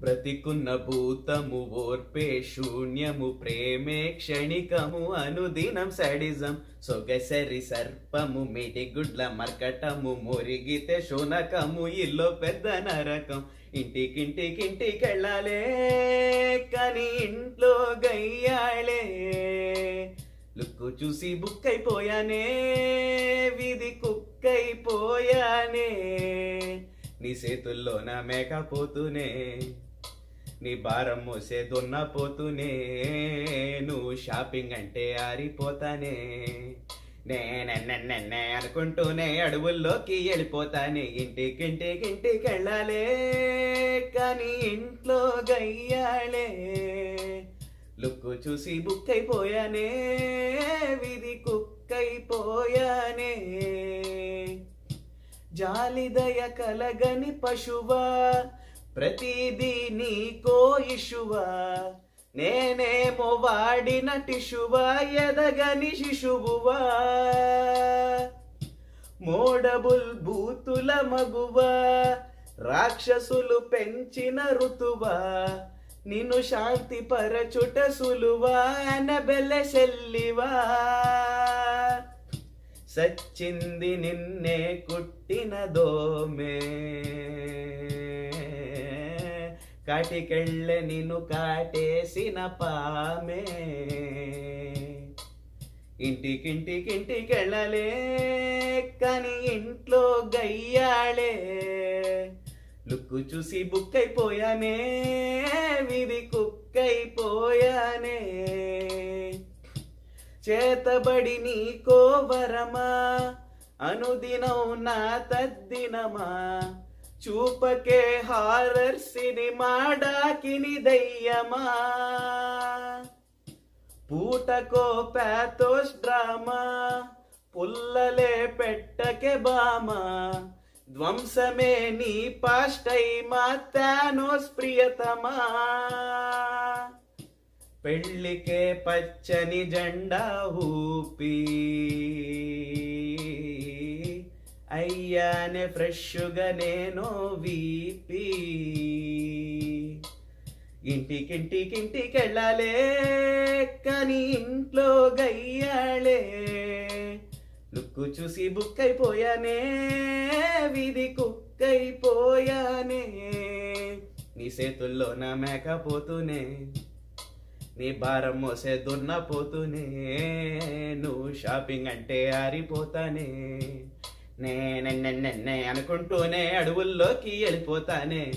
బ్రతికున్న భూతము ఓర్పే శూన్యము ప్రేమే క్షణికము అనుదినం సడిజం. సొగసరి సర్పము మిడిగుడ్ల మర్కటము మురిగితే శునకము ఇల్లు పెద్ద నరకం. ఇంటికింటికింటికెళ్ళాలే కానీ ఇంట్లో గయ్యాళే లుక్కు చూసి బుక్కైపోయానే విధి కుక్కైపోయానే. నీ చేతుల్లో నా మేకపోతూనే నీ భారం మోసే దున్నపోతూనే నువ్వు షాపింగ్ అంటే ఆరిపోతానే. నేనెన్నెన్నెన్నే అనుకుంటూనే అడవుల్లోకి వెళ్ళిపోతానే. ఇంటికింటికి ఇంటికి వెళ్ళాలే కానీ ఇంట్లో గయ్యాలే లుక్కు చూసి బుక్ అయిపోయానే విధి కుక్కైపోయానే. జాలిదయ కలగని పశువా ప్రతిదీ నీకో ఇషువా. నేనేమో వాడిన టిషువా ఎదగని శిశువువా. మోడబుల్ బూతుల మగువా రాక్షసులు పెంచిన ఋతువా. నిన్ను శాంతి పరచుట సులువా అనబెల్ల సెల్లివా సచ్చింది నిన్నే కుట్టినదోమే కాటికెళ్ళ నిన్ను కాటేసిన పామే. ఇంటికింటికింటికెళ్ళలే కానీ ఇంట్లో గయ్యాళే. లుక్కు చూసి బుక్ అయిపోయానే విధి కుక్కైపోయానే. చేతబడి నీకో వరమా అనుదినం నా తద్దినమా. చూపకే హారర్ సినిమా డాకిని దయ్యమా పూటకో ప్యాథోస్ డ్రామా పుల్లలే పెట్టకే బామా ధ్వంసమే నీ పాస్టై మా థానోస్ ప్రియతమా పెళ్ళికే పచ్చని జెండా ఊపి ఉదయాన్నే ఫ్రెష్గా నేను వీపి. ఇంటికింటికింటికెళ్ళాలే కానీ ఇంట్లో గయ్యాళే లుక్కు చూసి బుక్ అయిపోయానే విధి కుక్కైపోయానే. నీ చేతుల్లో నా మేకపోతూనే నీ భారం మోసే దున్నపోతూనే నువ్వు షాపింగ్ అంటే ఆరిపోతానే. నేనెన్నెన్నెన్నే అనుకుంటూనే అడవుల్లోకి వెళ్ళిపోతానే.